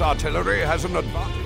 Artillery has an advantage.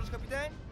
ordens, capitão?